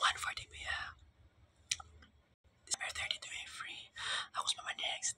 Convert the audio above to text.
140 p.m. December 30, 2023. was si Mama Nex,